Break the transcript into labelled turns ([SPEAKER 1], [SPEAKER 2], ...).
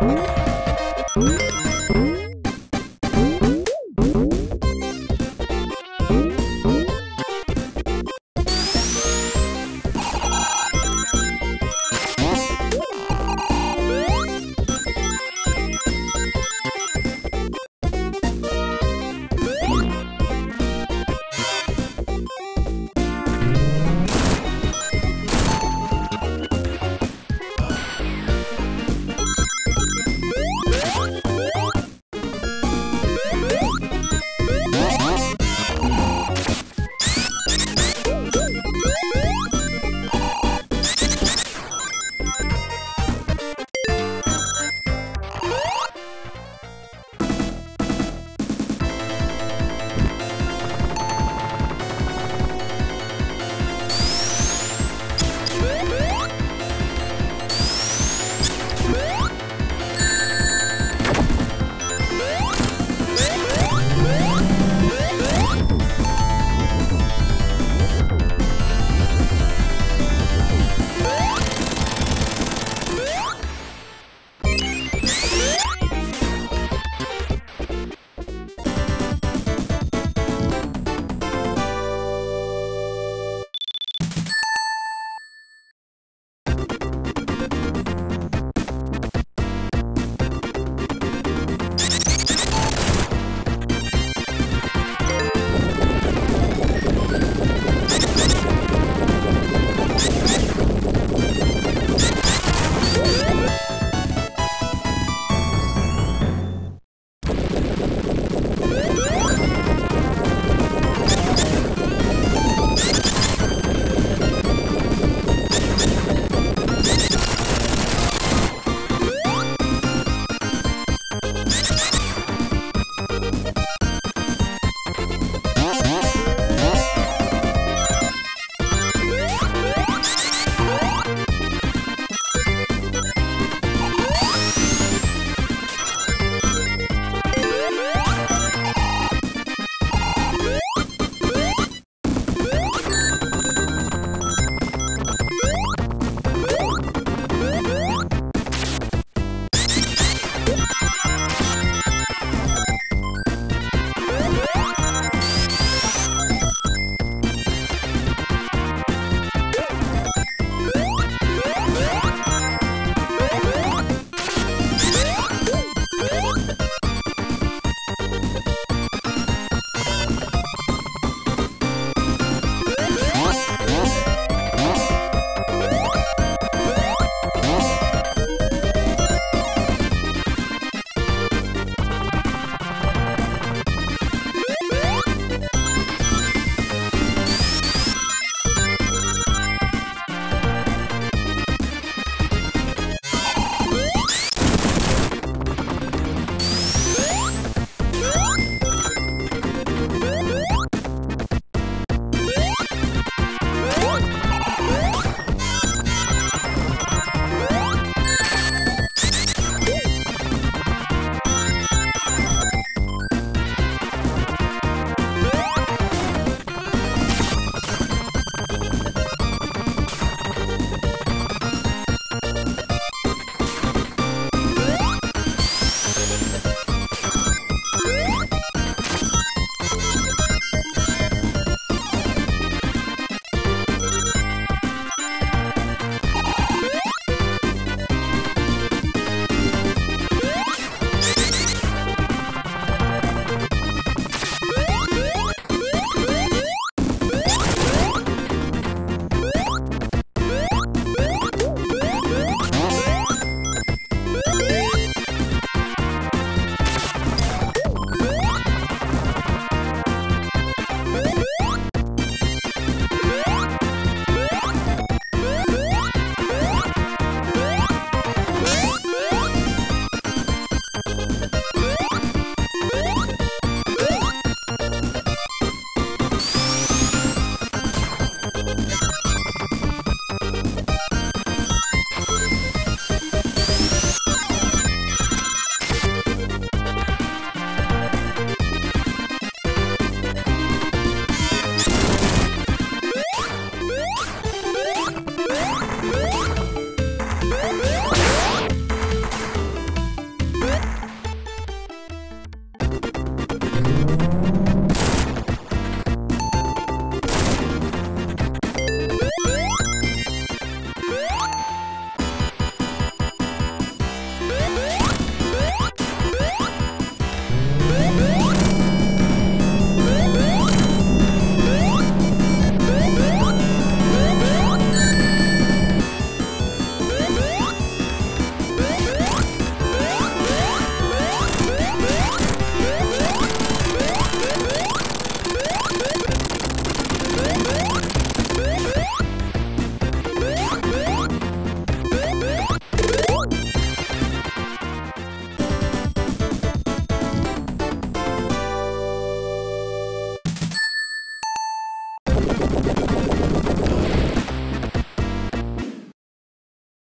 [SPEAKER 1] mm you.